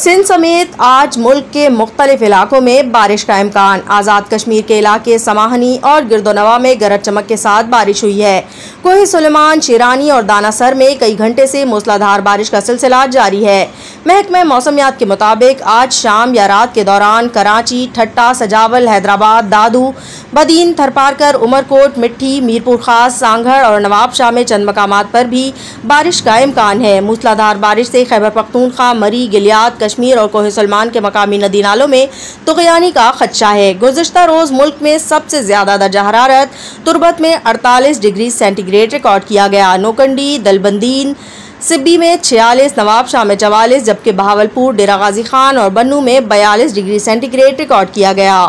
सिंध समेत आज मुल्क के मुख्तलिफ़ इलाकों में बारिश का इम्कान। आज़ाद कश्मीर के इलाके समाहनी और गिरदोनवा में गरज चमक के साथ बारिश हुई है। कोही सुलेमान, शिरानी और दानासर में कई घंटे से मूसलाधार बारिश का सिलसिला जारी है। महकमे मौसमियात के मुताबिक आज शाम या रात के दौरान कराची, ठट्टा, सजावल, हैदराबाद, दादू, बदीन, थरपारकर, उमरकोट, मिट्टी, मीरपुर खास सांगड़ और नवाब शाह में चंद मकाम पर भी बारिश का इम्कान है। मूसलाधार बारिश से खैबर पख्तूनखा मरी गिलियात कश्मीर और कोह सलमान के मकामी नदी नालों में तुगयानी का खदशा है। गुजशत रोज़ मुल्क में सबसे ज़्यादा दर्जा हरारत, तुरबत में अड़तालीस डिग्री सेंटीग्रेड रिकॉर्ड किया गया। नोकंडी, दलबंदीन, सिब्बी में छियालीस, नवाब शाह में चवालीस, जबकि बहावलपुर डेरा गाजी खान और बन्नू में बयालीस डिग्री सेंटीग्रेड रिकॉर्ड किया गया।